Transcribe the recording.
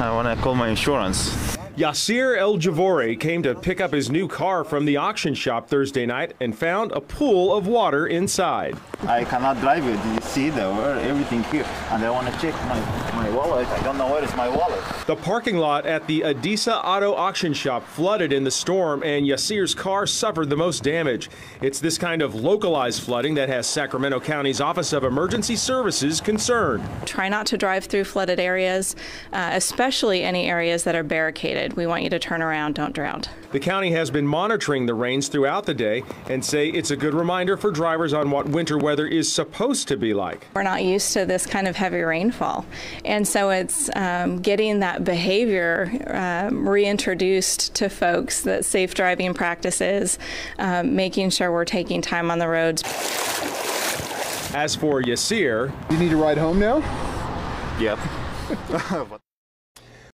I want to call my insurance. Yasir El Javori came to pick up his new car from the auction shop Thursday night and found a pool of water inside. I cannot drive it. You see the everything here, and I want to check my, my wallet. I don't know where is my wallet. The parking lot at the ADESA Auto Auction Shop flooded in the storm, and Yasir's car suffered the most damage. It's this kind of localized flooding that has Sacramento County's Office of Emergency Services concerned. Try not to drive through flooded areas, uh, especially any areas that are barricaded. We want you to turn around, don't drown. The county has been monitoring the rains throughout the day and say it's a good reminder for drivers on what winter weather is supposed to be like. We're not used to this kind of heavy rainfall, and so it's um, getting that behavior um, reintroduced to folks, that safe driving practices, um, making sure we're taking time on the roads. As for Yasir, you need to ride home now? Yep.